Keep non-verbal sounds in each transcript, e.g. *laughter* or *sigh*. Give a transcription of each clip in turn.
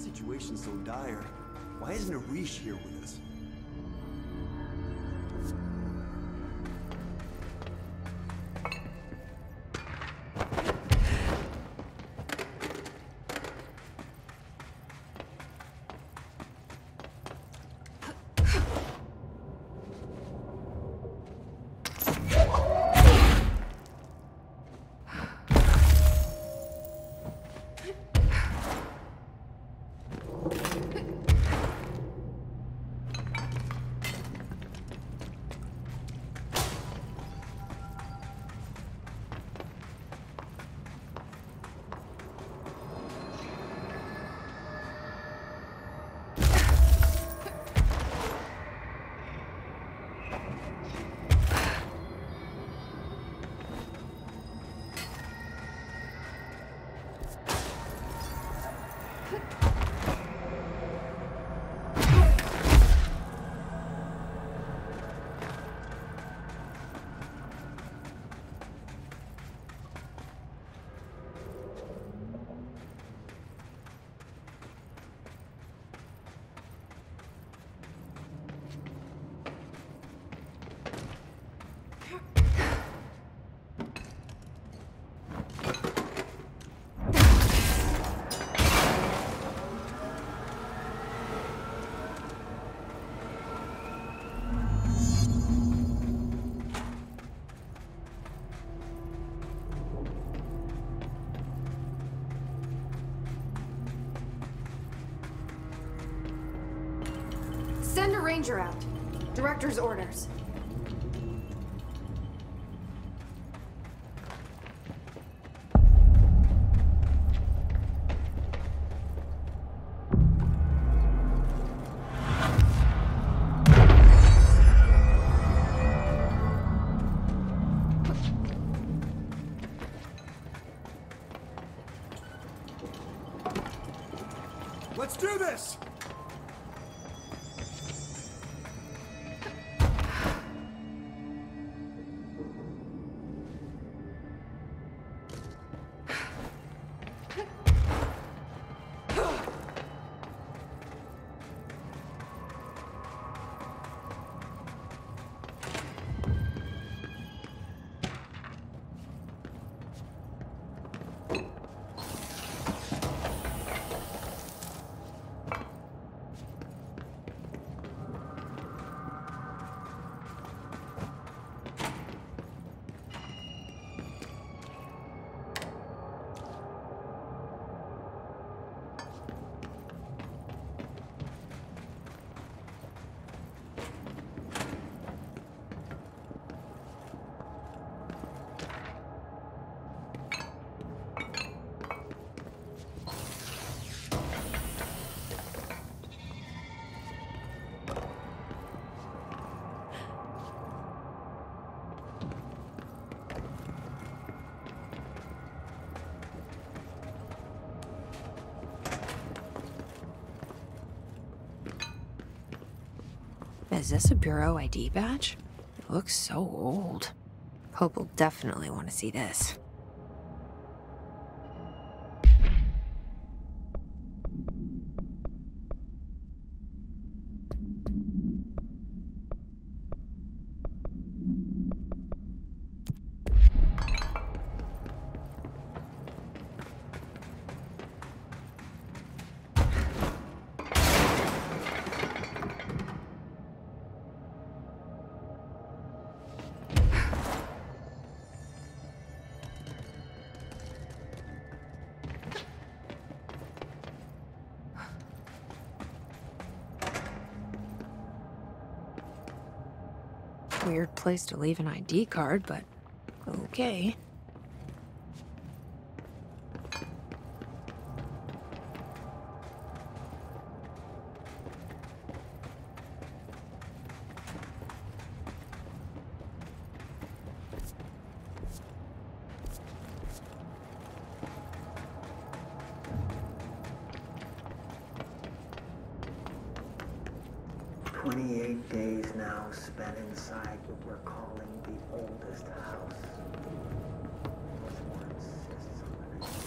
situation's so dire, why isn't Arish here with us? Out. Director's orders. Is this a Bureau ID badge? It looks so old. Pope will definitely want to see this. Weird place to leave an ID card, but okay. Twenty-eight days now spent inside what we're calling the oldest house. Was once just somebody-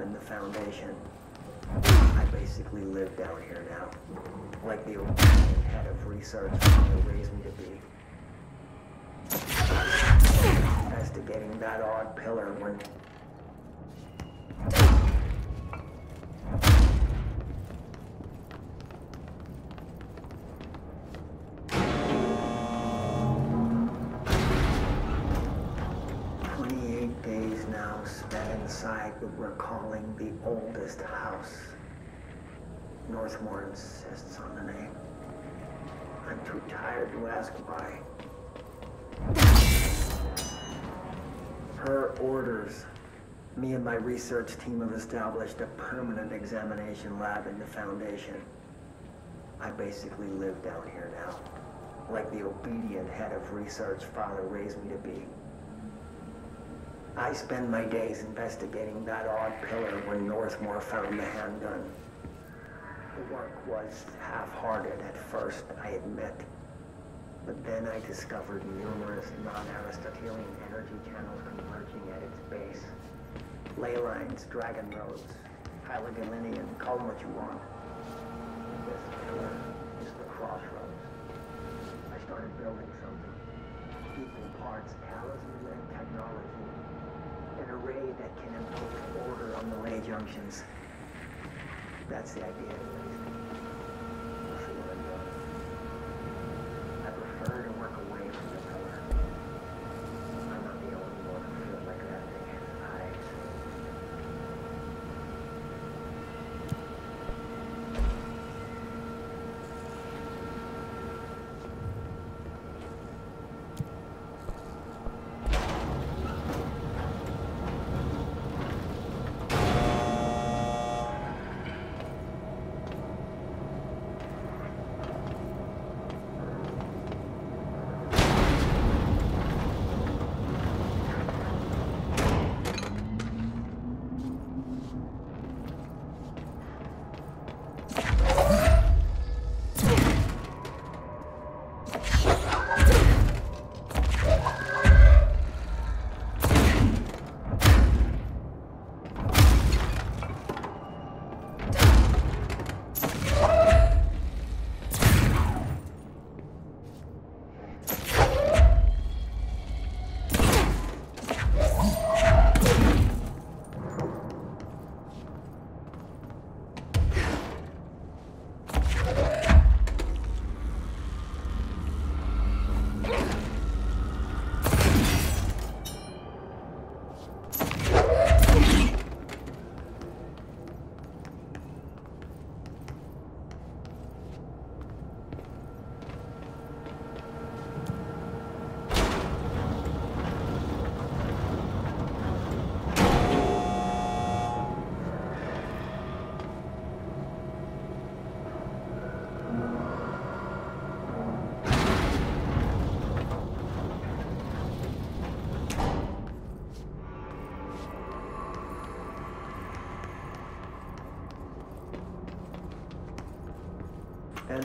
in the Foundation. I basically live down here now. Like the obedient head of research father raised me to be. Investigating that odd pillar when... Twenty-eight days now spent inside what we're calling the oldest house. Northmoor insists on the name. I'm too tired to ask why. Per orders, me and my research team have established a permanent examination lab in the Foundation. I basically live down here now, like the obedient head of research father raised me to be. I spend my days investigating that odd pillar when Northmoor found the handgun. The work was half-hearted at first, I admit. But then I discovered numerous non-Aristotelian energy channels Ley lines, dragon roads, Hyligalinian, call them what you want. This is the crossroads. I started building something. Equal parts talisman and technology. An array that can impose order on the ley junctions. That's the idea,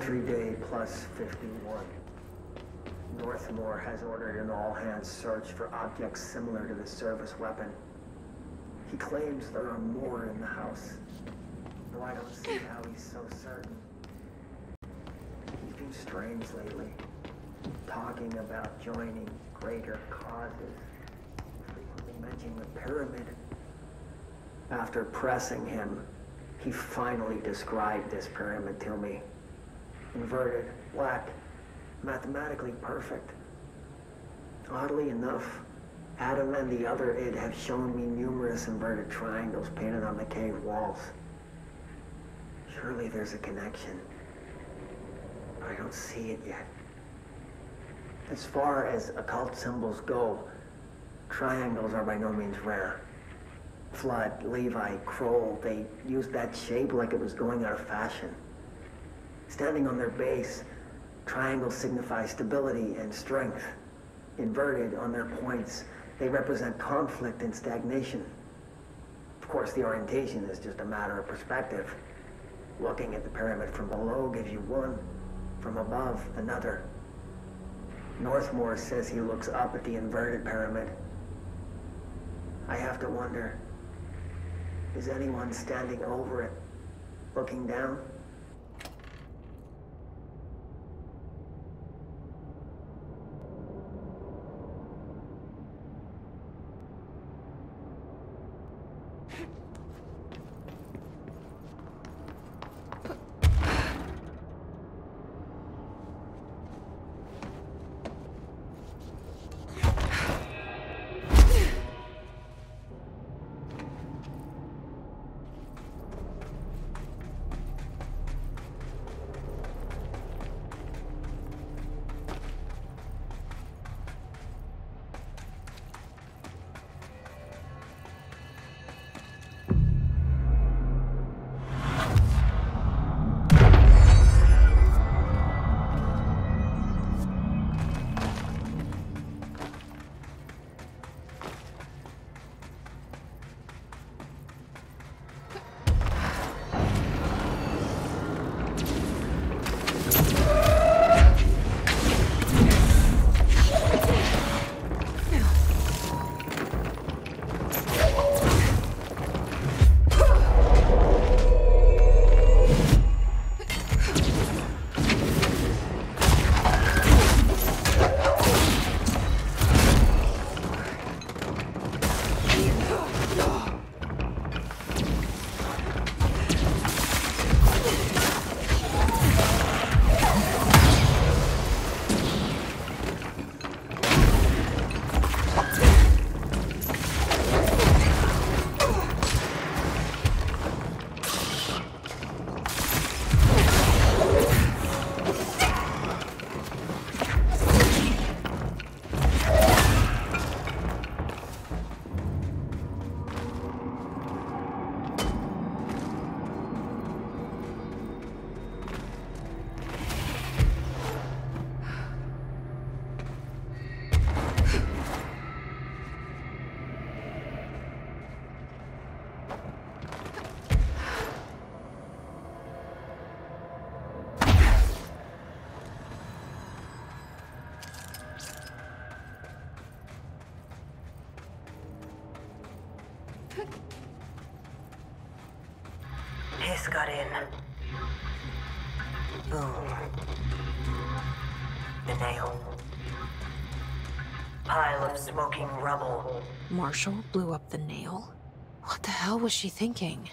Day plus 51. Northmoor has ordered an all-hands search for objects similar to the service weapon. He claims there are more in the house, though I don't see how he's so certain. He's been strange lately, talking about joining greater causes, frequently mentioning the pyramid. After pressing him, he finally described this pyramid to me inverted, black, mathematically perfect. Oddly enough, Adam and the other id have shown me numerous inverted triangles painted on the cave walls. Surely there's a connection. I don't see it yet. As far as occult symbols go, triangles are by no means rare. Fludd, Levi, Kroll, they used that shape like it was going out of fashion. Standing on their base, triangles signify stability and strength. Inverted on their points, they represent conflict and stagnation. Of course, the orientation is just a matter of perspective. Looking at the pyramid from below gives you one, from above, another. Northmoor says he looks up at the inverted pyramid. I have to wonder, Is anyone standing over it, looking down? Smoking rubble. Marshall blew up the nail? What the hell was she thinking?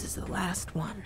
This is the last one.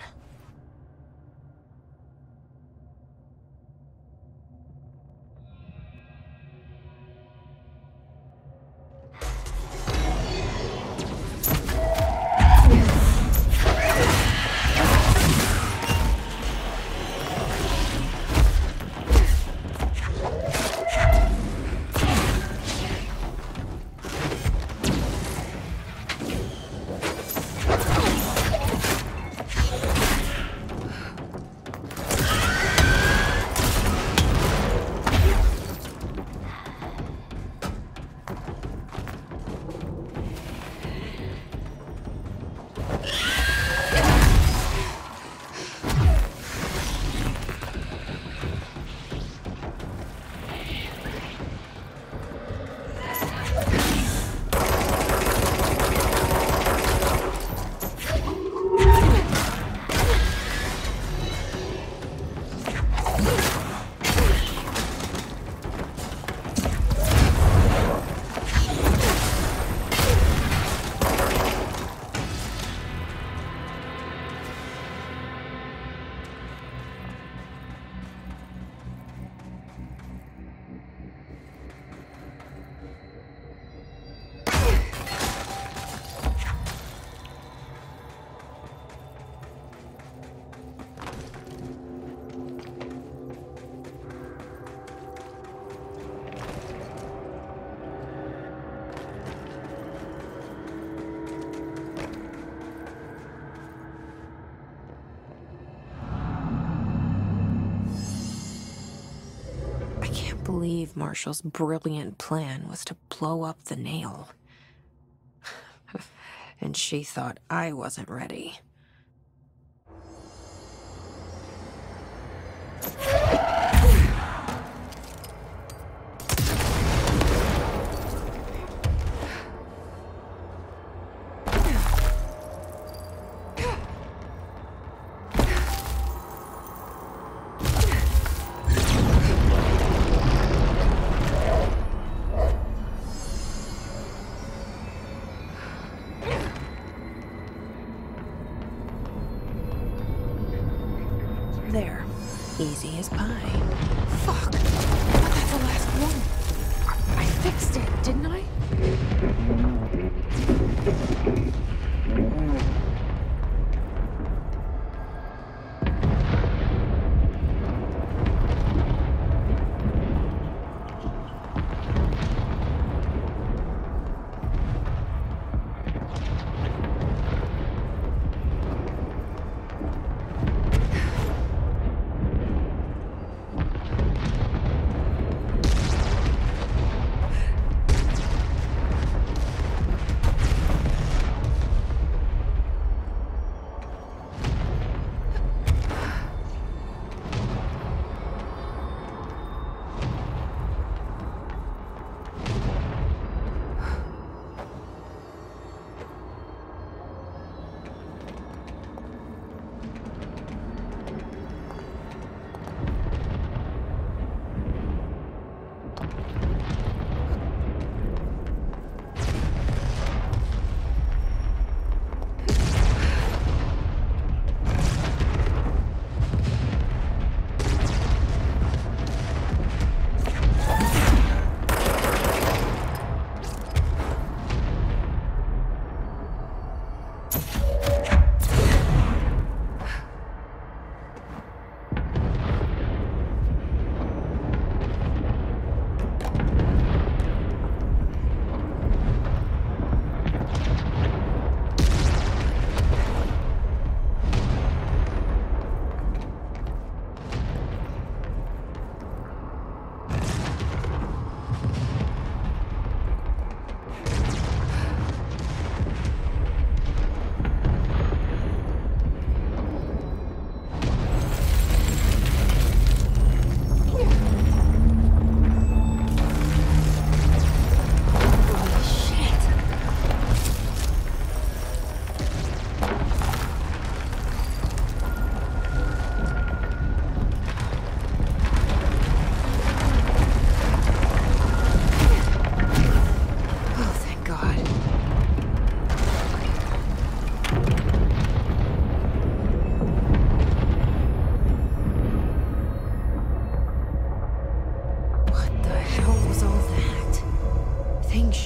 Marshall's brilliant plan was to blow up the nail. *sighs* and she thought I wasn't ready.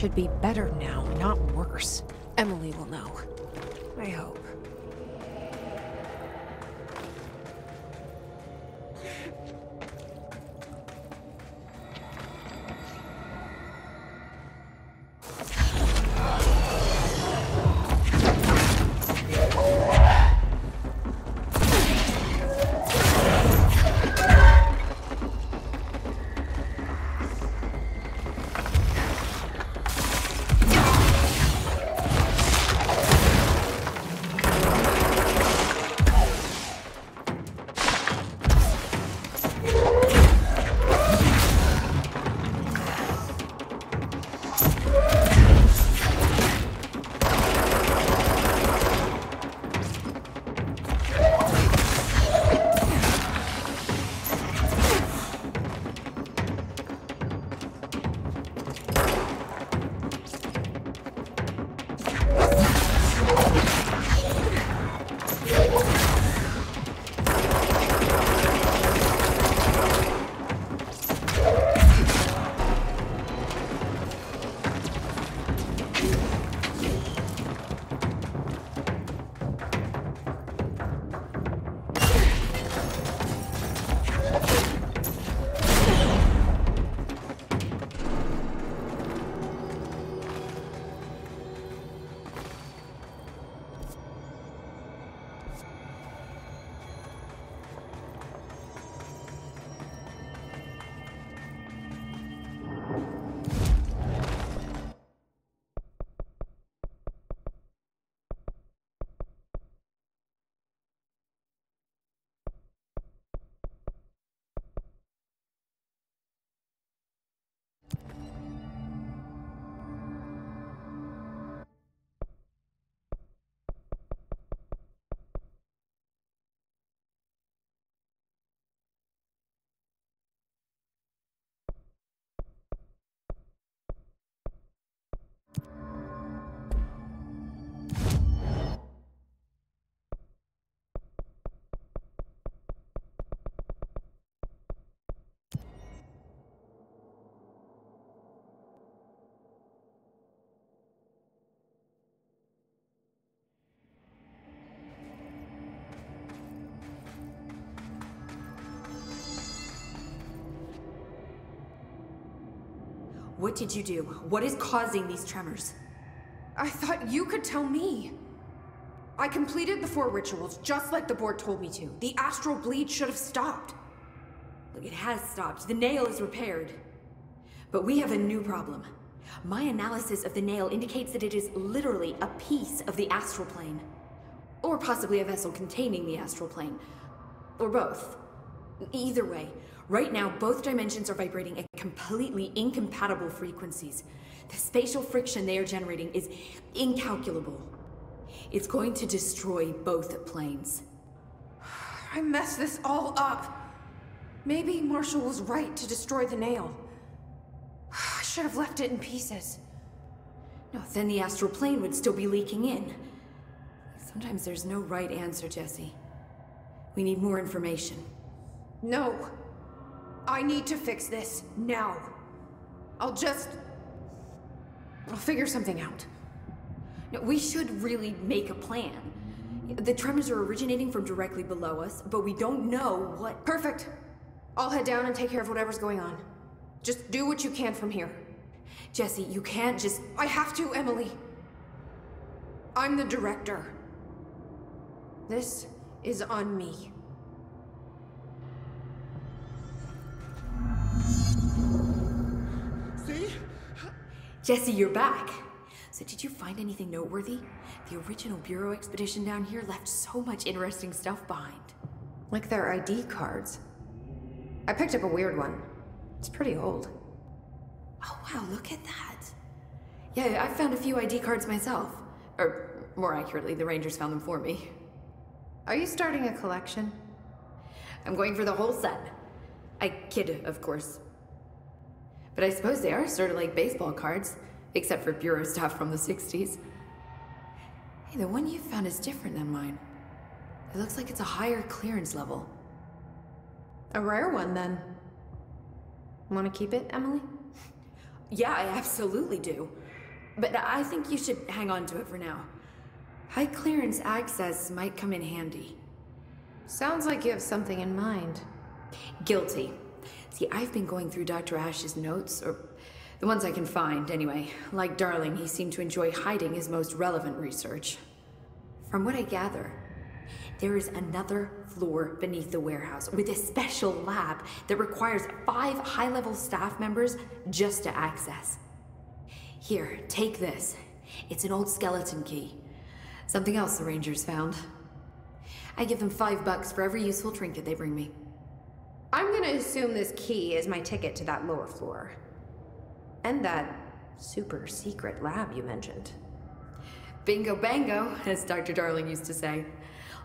Should be better now, What did you do? What is causing these tremors? I thought you could tell me. I completed the four rituals just like the board told me to. The astral bleed should have stopped. Look, it has stopped. The nail is repaired. But we have a new problem. My analysis of the nail indicates that it is literally a piece of the astral plane. Or possibly a vessel containing the astral plane. Or both. Either way, right now both dimensions are vibrating at completely incompatible frequencies. The spatial friction they are generating is incalculable. It's going to destroy both planes. *sighs* I messed this all up. Maybe Marshall was right to destroy the nail. *sighs* I should have left it in pieces. No, then the astral plane would still be leaking in. Sometimes there's no right answer, Jesse. We need more information. No. I need to fix this, now. I'll just... I'll figure something out. We should really make a plan. The tremors are originating from directly below us, but we don't know what... Perfect. I'll head down and take care of whatever's going on. Just do what you can from here. Jesse, you can't just... I have to, Emily. I'm the director. This is on me. Jesse, you're back. So did you find anything noteworthy? The original Bureau expedition down here left so much interesting stuff behind. Like their ID cards. I picked up a weird one. It's pretty old. Oh wow, look at that. Yeah, I found a few ID cards myself. Or, more accurately, the Rangers found them for me. Are you starting a collection? I'm going for the whole set. I kid, of course. But I suppose they are sort of like baseball cards, except for Bureau stuff from the 60s. Hey, the one you found is different than mine. It looks like it's a higher clearance level. A rare one, then. Want to keep it, Emily? *laughs* Yeah, I absolutely do. But I think you should hang on to it for now. High clearance access might come in handy. Sounds like you have something in mind. Guilty. See, I've been going through Dr. Ash's notes, or the ones I can find, anyway. Like Darling, he seemed to enjoy hiding his most relevant research. From what I gather, there is another floor beneath the warehouse with a special lab that requires five high level staff members just to access. Here, take this. It's an old skeleton key. Something else the Rangers found. I give them five bucks for every useful trinket they bring me. I'm gonna assume this key is my ticket to that lower floor. And that super secret lab you mentioned. Bingo bango, as Dr. Darling used to say.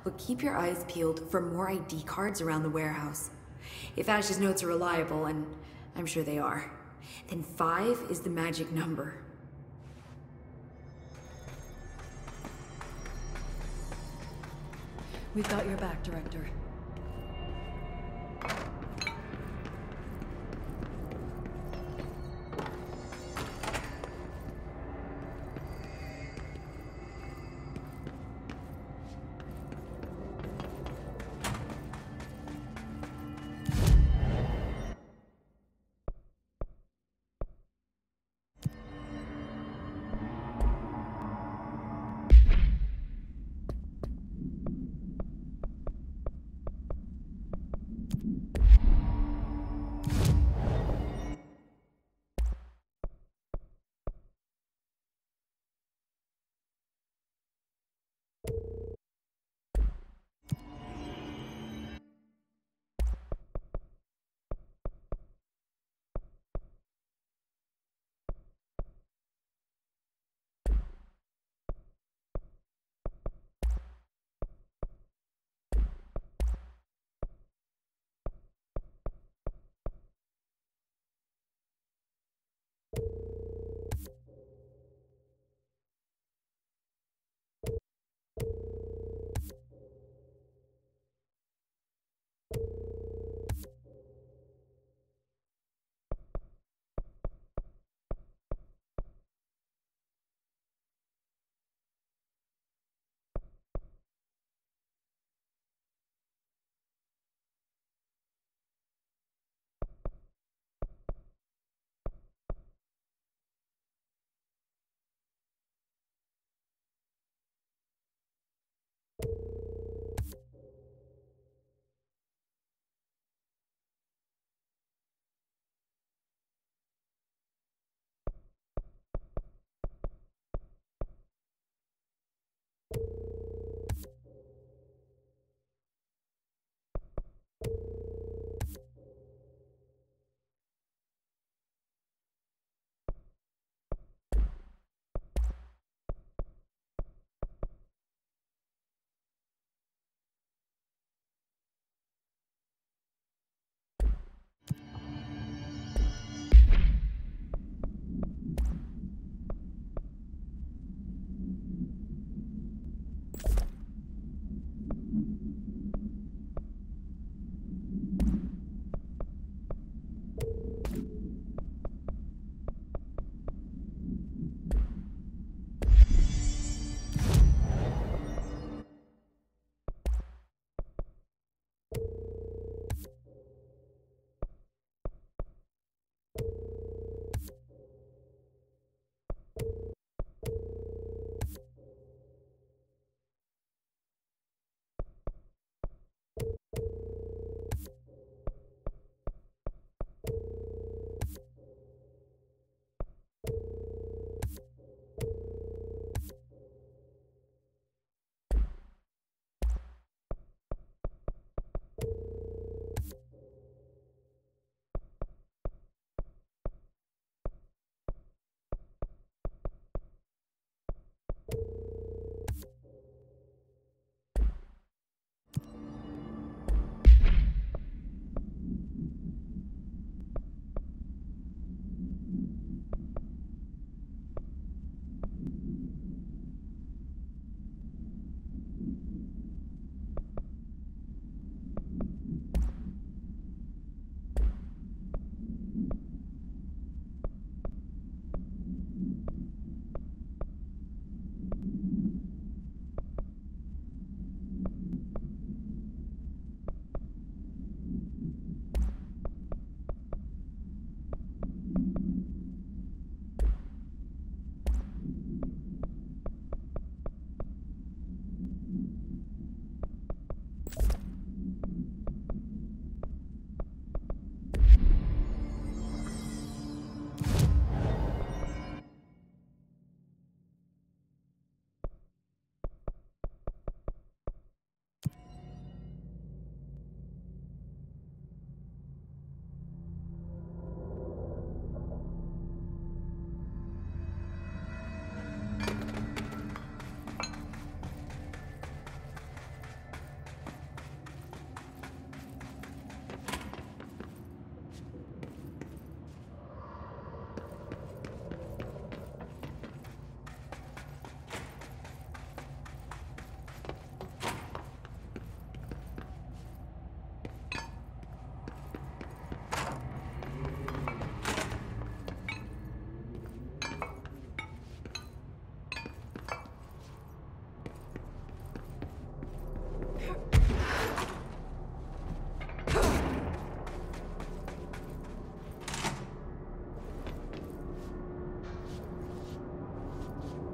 Well, keep your eyes peeled for more ID cards around the warehouse. If Ash's notes are reliable, and I'm sure they are, then five is the magic number. We've got your back, Director.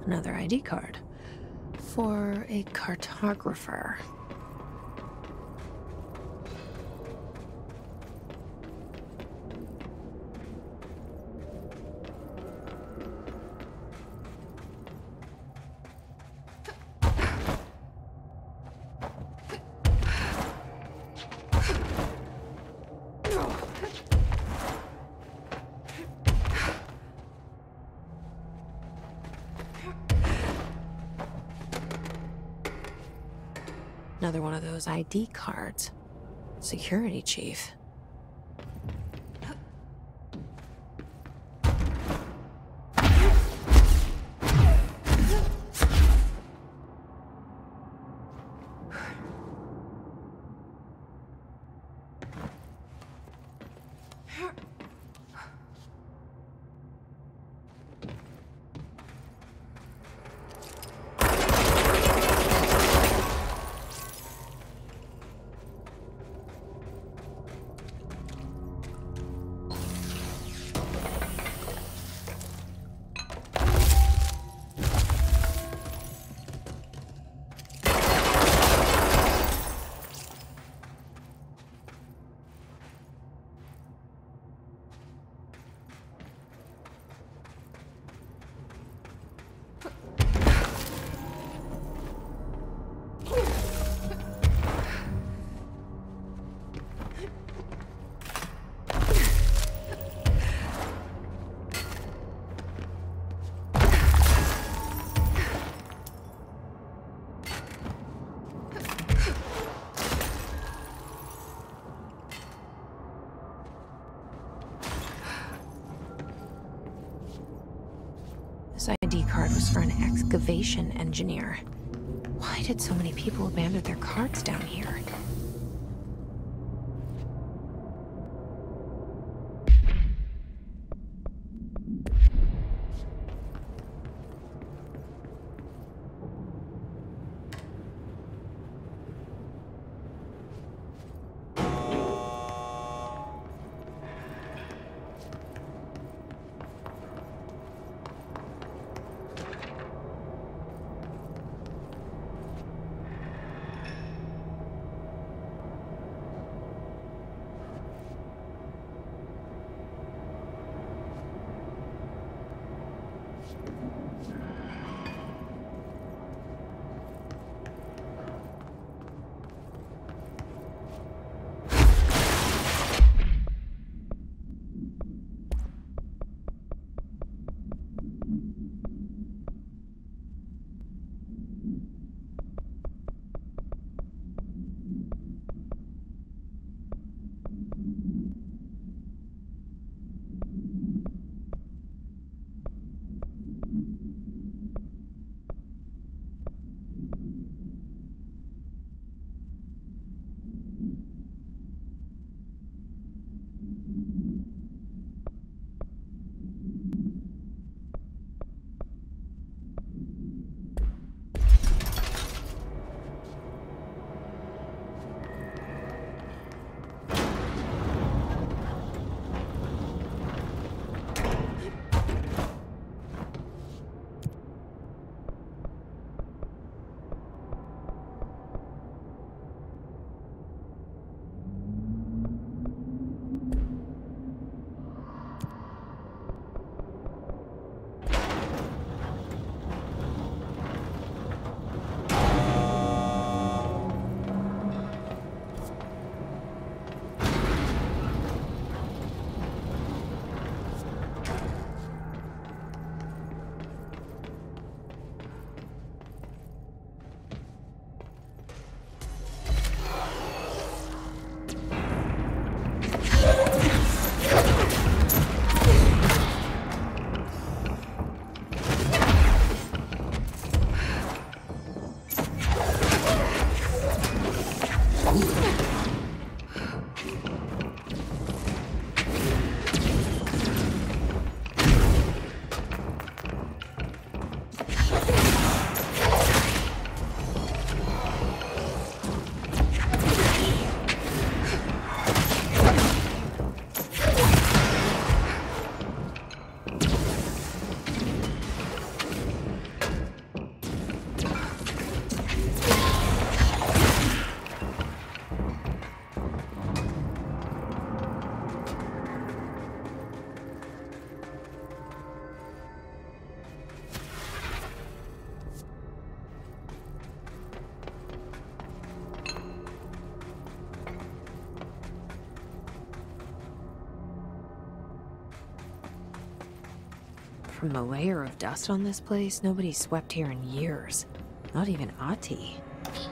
Another ID card. For a cartographer. Those ID cards. Security chief. Excavation engineer. Why did so many people abandon their carts down here? From the layer of dust on this place, nobody swept here in years. Not even Ahti.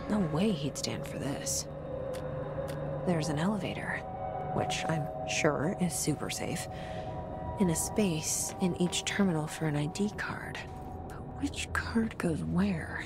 No way he'd stand for this. There's an elevator, which I'm sure is super safe, and a space in each terminal for an ID card. But which card goes where?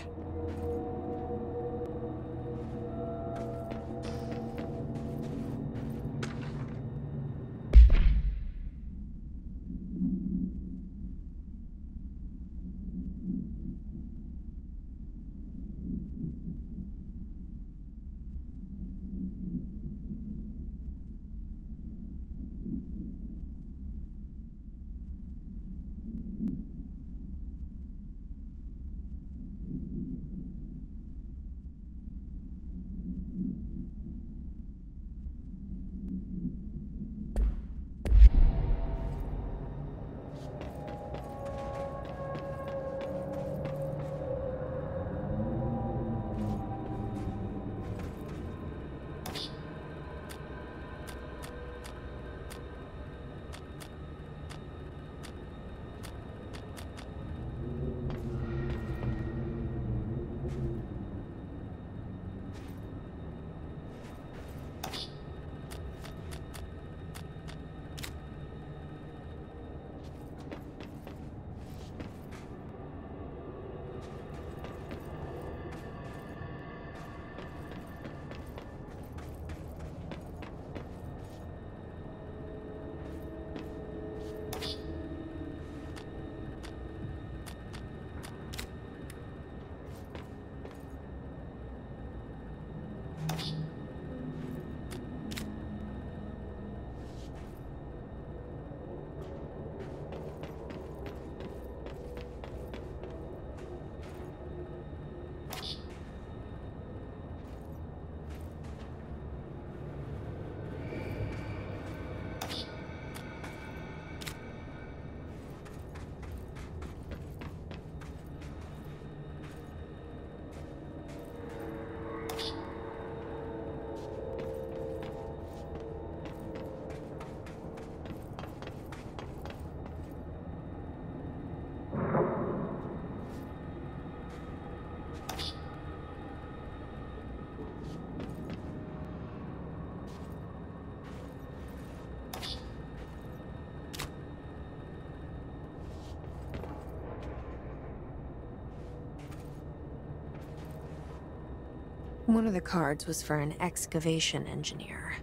One of the cards was for an excavation engineer.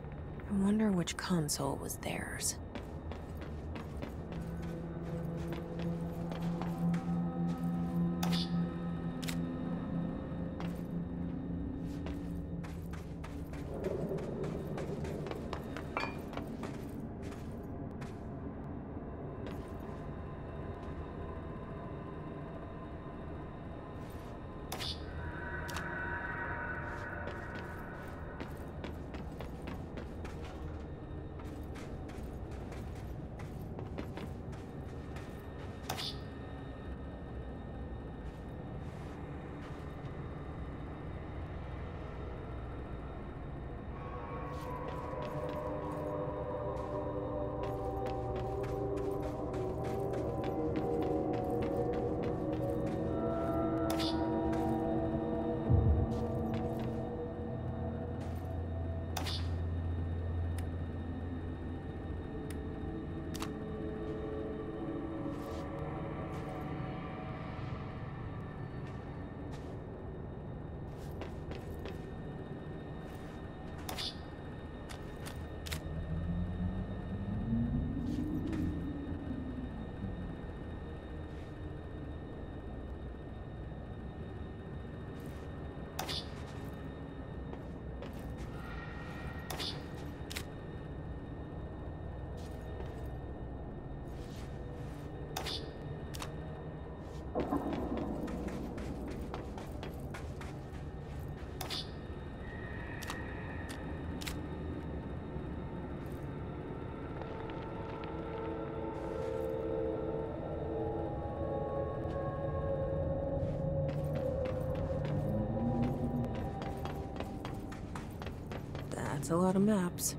I wonder which console was theirs. A lot of maps.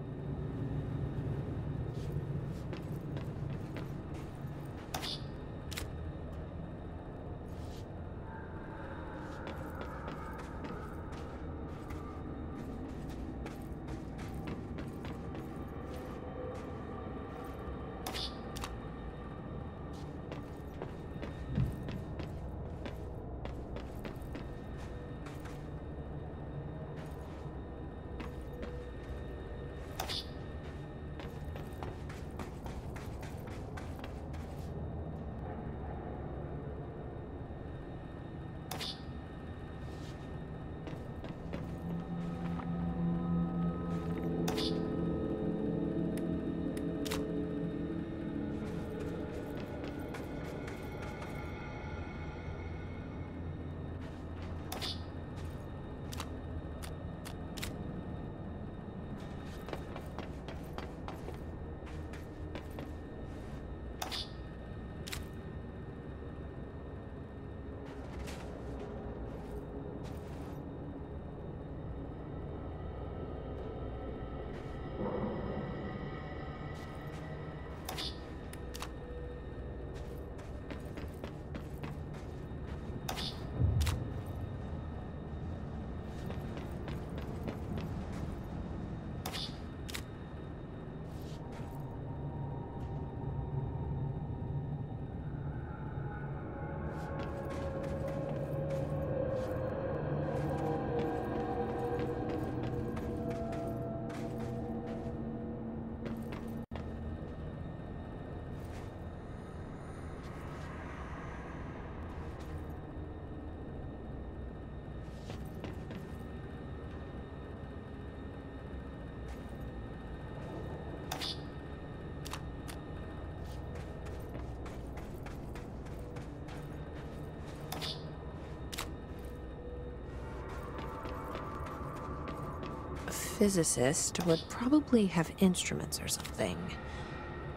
Physicist would probably have instruments or something.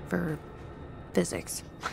For physics. *laughs*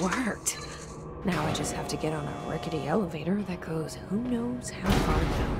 Worked. Now I just have to get on a rickety elevator that goes who knows how far down.